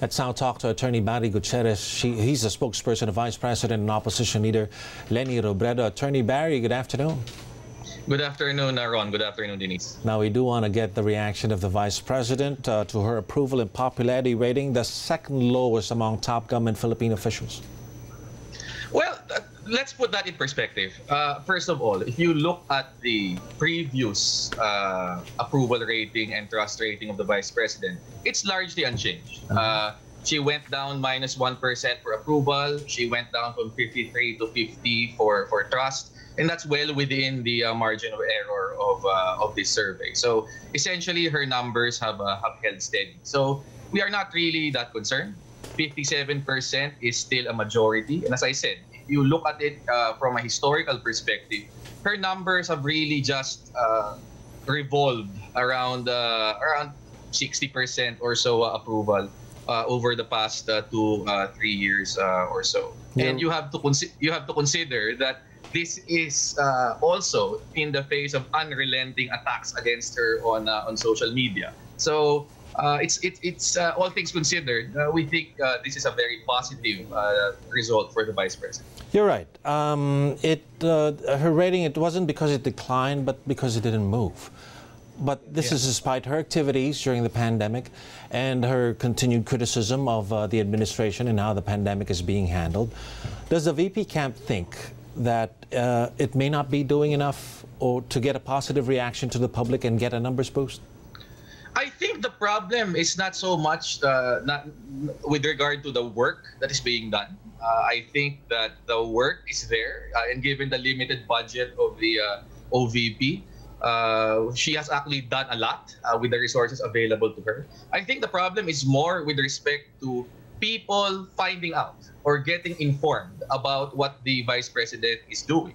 Let's now talk to Attorney Barry Gutierrez. She, he's the spokesperson of Vice President and Opposition Leader Leni Robredo. Attorney Barry, good afternoon. Good afternoon, Ron. Good afternoon, Denise. Now, we do want to get the reaction of the Vice President uh, to her approval and popularity rating, the second lowest among top government Philippine officials. Well, let's put that in perspective. Uh, first of all, if you look at the previous uh, approval rating and trust rating of the vice president, it's largely unchanged. Mm-hmm. Uh, she went down minus 1 for approval. She went down from 53 to 50 for, for trust. And that's well within the uh, margin of error of, uh, of this survey. So essentially, her numbers have, uh, have held steady. So we are not really that concerned. 57% is still a majority. And as I said, you look at it uh, from a historical perspective, her numbers have really just uh, revolved around uh, around 60% or so uh, approval uh, over the past uh, two three years or so. Yeah. And you have to consider you have to consider that this is also in the face of unrelenting attacks against her on on social media. So uh, it's it, it's uh, all things considered, uh, we think uh, this is a very positive uh, result for the vice president. You're right. Um, it uh, her rating it wasn't because it declined, but because it didn't move. But this yeah. is despite her activities during the pandemic and her continued criticism of the administration and how the pandemic is being handled. Does the VP camp think that it may not be doing enough or to get a positive reaction to the public and get a numbers boost? I think the problem is not so much uh, not with regard to the work that is being done. Uh, I think that the work is there, uh, and given the limited budget of the uh, OVP, uh, she has actually done a lot uh, with the resources available to her. I think the problem is more with respect to people finding out or getting informed about what the vice president is doing.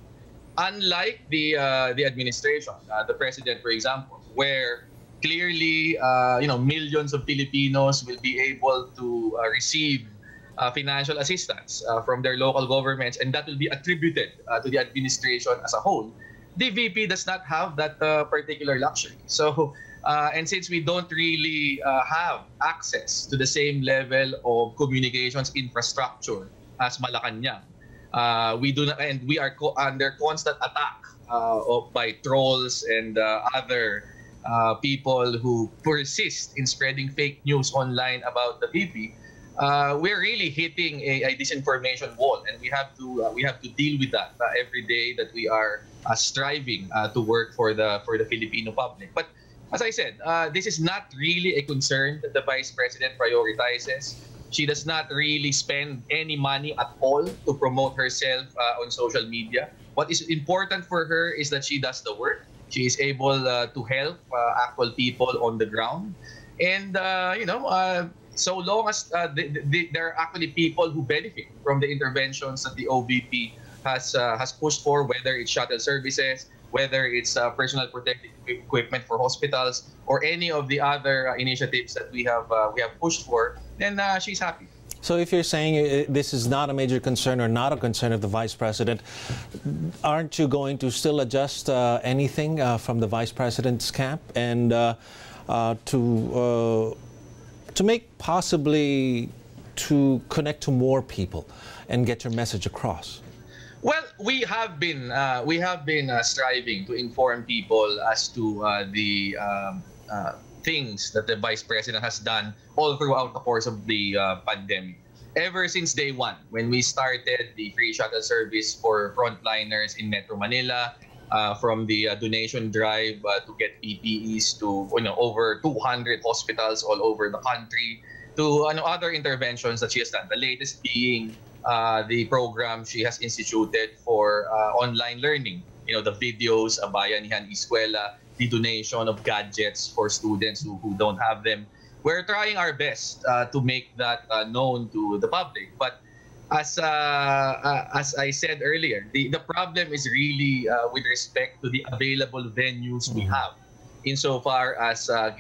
Unlike the the administration, the president, for example, where clearly, uh, you know, millions of Filipinos will be able to uh, receive uh, financial assistance uh, from their local governments, and that will be attributed uh, to the administration as a whole. The VP does not have that uh, particular luxury. So, and since we don't really have access to the same level of communications infrastructure as Malacanang, we do not, and we are co- under constant attack of, by trolls and other uh, people who persist in spreading fake news online about the VP, uh, we're really hitting a, a, disinformation wall, and we have to uh, we have to deal with that uh, every day that we are uh, striving uh, to work for the for the Filipino public. But as I said, this is not really a concern that the vice president prioritizes. She does not really spend any money at all to promote herself on social media. What is important for her is that she does the work she is able uh, to help uh, actual people on the ground. And, uh, you know, uh, so long as uh, the, the, there are actually people who benefit from the interventions that the OVP has, uh, has pushed for, whether it's shuttle services, whether it's personal protective equipment for hospitals, or any of the other initiatives that we have, we have pushed for, then she's happy. So if you're saying uh, this is not a major concern or not a concern of the vice president, aren't you going to still adjust uh, anything uh, from the vice president's camp and uh, uh to uh, to make possibly to connect to more people and get your message across? Well, we have been we have been striving to inform people as to the. Um, things that the vice president has done all throughout the course of the uh, pandemic. Ever since day one, when we started the free shuttle service for frontliners in Metro Manila, uh, from the uh, donation drive uh, to get PPEs to you know over 200 hospitals all over the country, to ano, other interventions that she has done. The latest being uh, the program she has instituted for uh, online learning. You know the videos, Bayanihan Eskwela, the donation of gadgets for students who, who don't have them. We're trying our best uh, to make that uh, known to the public. But as uh, uh as I said earlier, the, the problem is really uh, with respect to the available venues we mm-hmm. have, insofar as uh,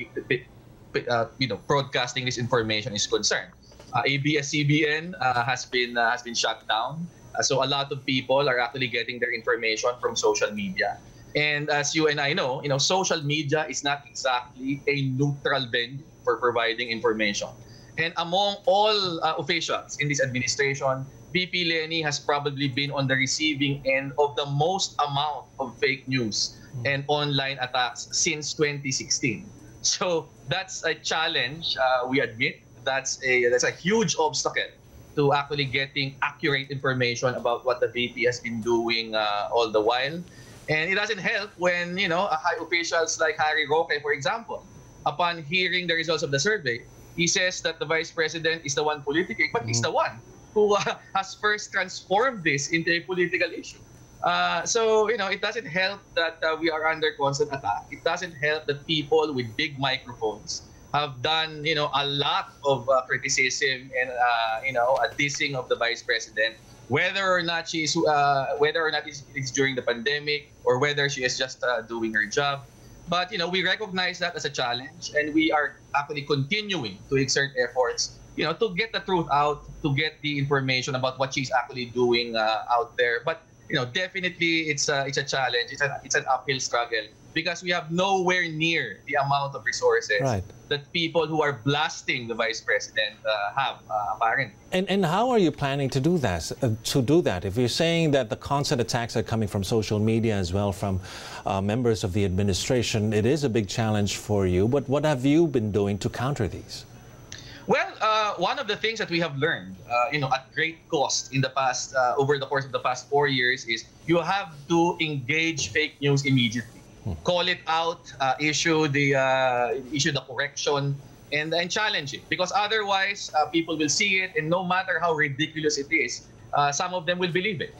you know broadcasting this information is concerned. ABS-CBN has been has been shut down, so a lot of people are actually getting their information from social media. And as you and I know, you know, social media is not exactly a neutral venue for providing information. And among all uh, officials in this administration, VP Lenny has probably been on the receiving end of the most amount of fake news and online attacks since 2016. So that's a challenge. Uh, we admit that's a that's a huge obstacle to actually getting accurate information about what the VP has been doing uh, all the while. And it doesn't help when you know high officials like Harry Roque, for example, upon hearing the results of the survey, he says that the vice president is the one politicking, but he's the one who uh, has first transformed this into a political issue. Uh, so, you know, it doesn't help that uh, we are under constant attack. It doesn't help that people with big microphones have done, you know, a lot of uh, criticism and, uh, you know, a dissing of the vice president, whether or not she's, uh, whether or not it's, it's, during the pandemic or whether she is just uh, doing her job. But, you know, we recognize that as a challenge and we are actually continuing to exert efforts you know, to get the truth out, to get the information about what she's actually doing uh, out there. But you know, definitely it's a it's a challenge. It's a it's an uphill struggle because we have nowhere near the amount of resources right. that people who are blasting the vice president uh, have uh, apparently. And and how are you planning to do that? Uh, to do that, if you're saying that the constant attacks are coming from social media as well from uh, members of the administration, it is a big challenge for you. But what have you been doing to counter these? Uh, one of the things that we have learned, uh, you know, at great cost in the past, uh, over the course of the past four years, is you have to engage fake news immediately, hmm. call it out, uh, issue the uh, issue the correction, and and challenge it. Because otherwise, uh, people will see it, and no matter how ridiculous it is, some of them will believe it.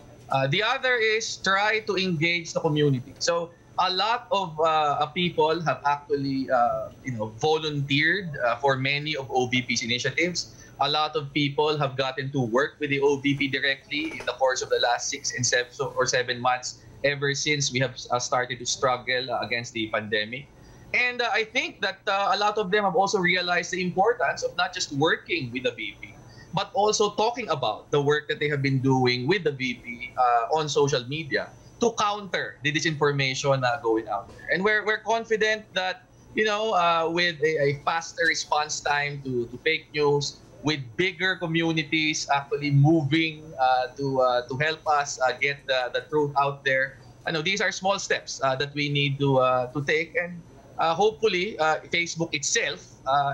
the other is try to engage the community. So a lot of uh, people have actually uh, you know volunteered uh, for many of OVP's initiatives. A lot of people have gotten to work with the OVP directly in the course of the last six and seven or seven months ever since we have uh, started to struggle uh, against the pandemic. And uh, I think that a lot of them have also realized the importance of not just working with the VP, but also talking about the work that they have been doing with the VP on social media to counter the disinformation uh, going out there. And we're, we're confident that, you know, uh, with a, a, faster response time to, to fake news, with bigger communities actually moving uh, to, uh, to help us uh, get the, the truth out there. I know these are small steps uh, that we need to, to take. And hopefully, Facebook itself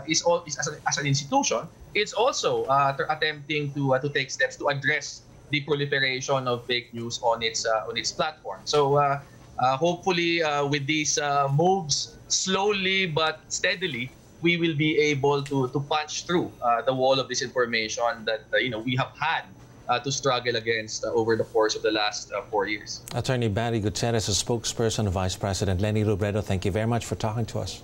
is, all, is as, an, as an institution, it's also attempting to, to take steps to address the proliferation of fake news on its uh, on its platform. So uh, uh, hopefully, with these moves, slowly but steadily, we will be able to to punch through the wall of disinformation that you know we have had uh, to struggle against uh, over the course of the last uh, four years. Attorney Barry Gutierrez, a spokesperson of Vice President Leni Robredo, thank you very much for talking to us.